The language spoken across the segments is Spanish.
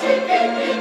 chicken, chicken.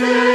Spirit.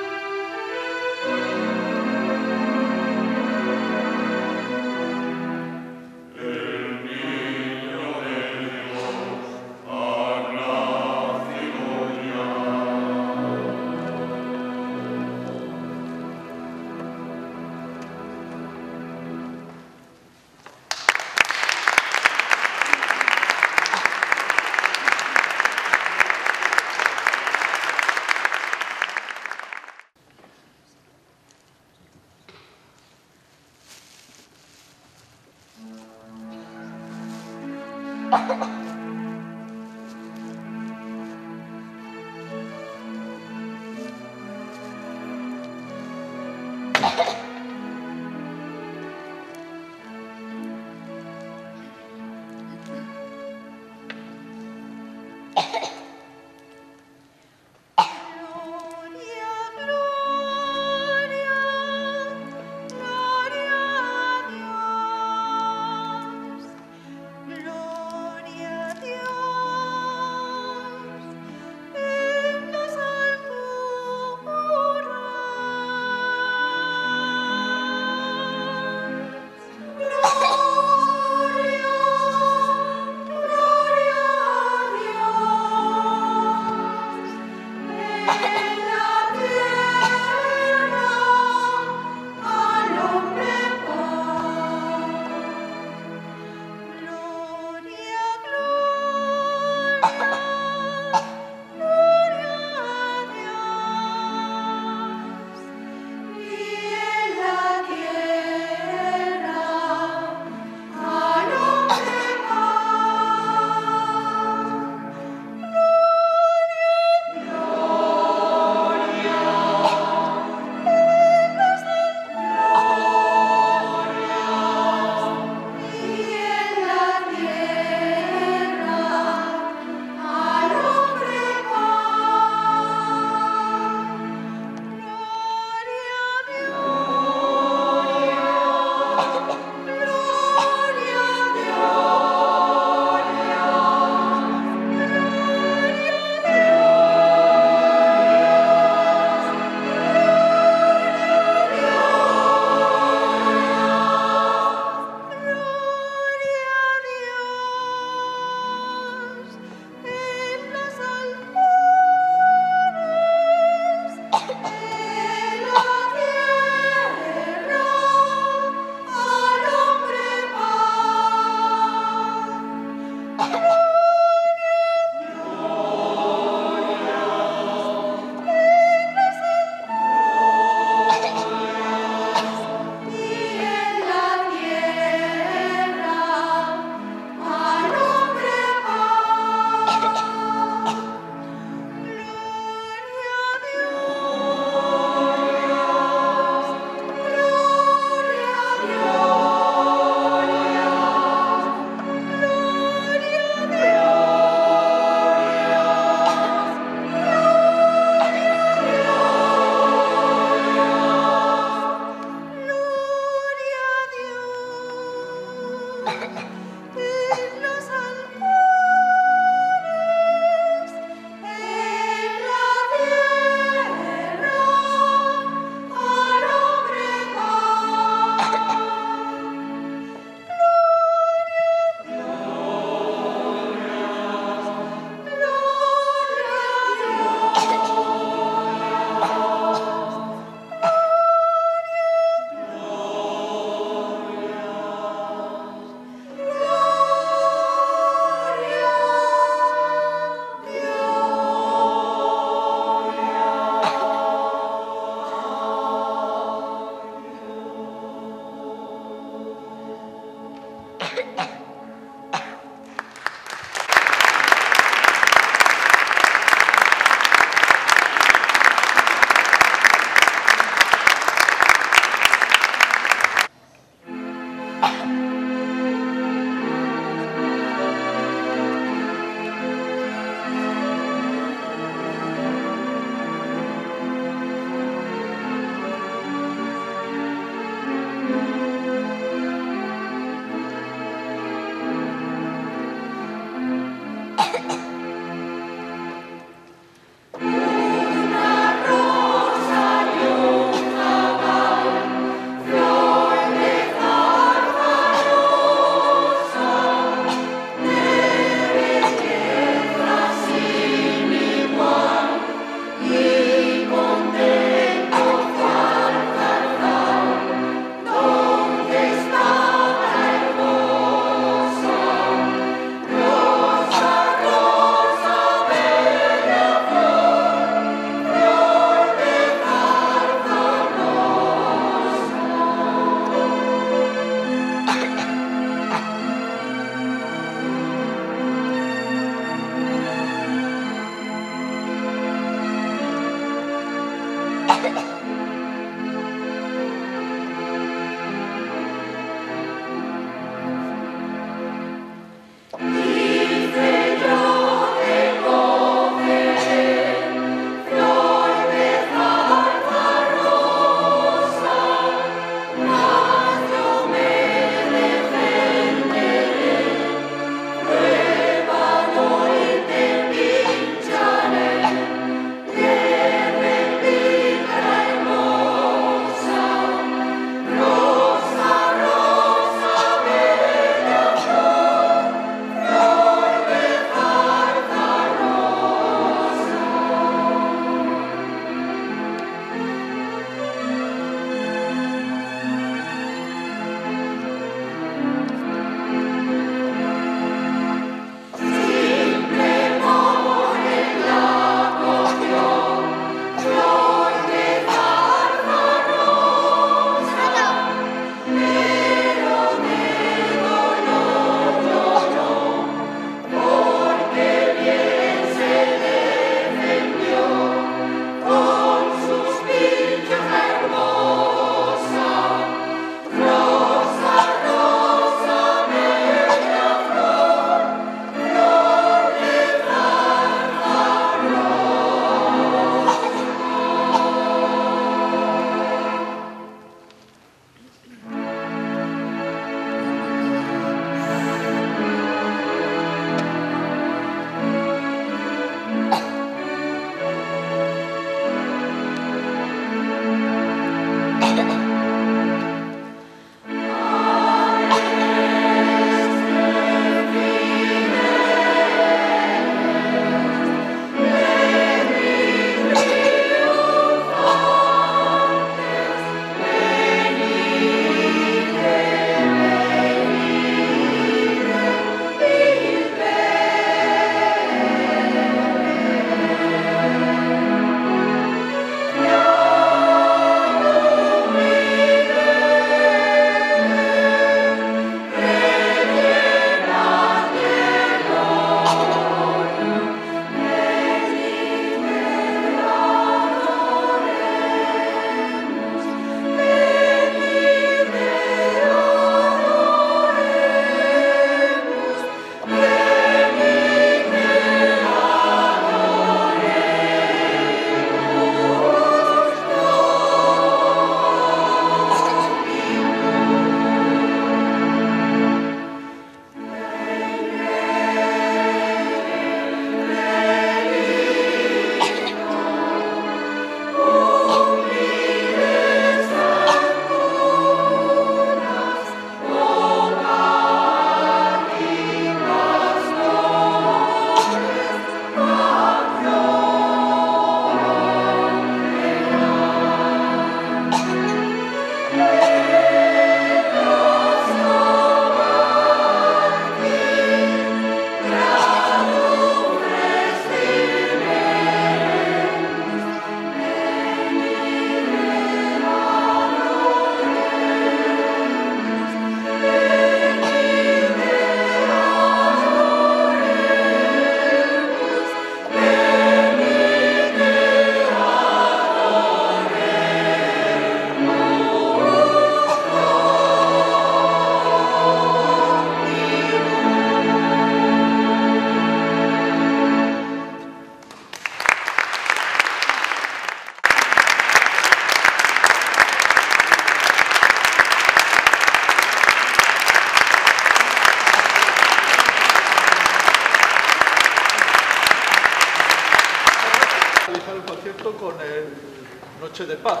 Noche de Paz.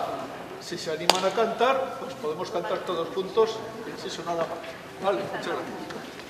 Si se animan a cantar, pues podemos cantar todos juntos, y eso nada más. Vale, muchas gracias.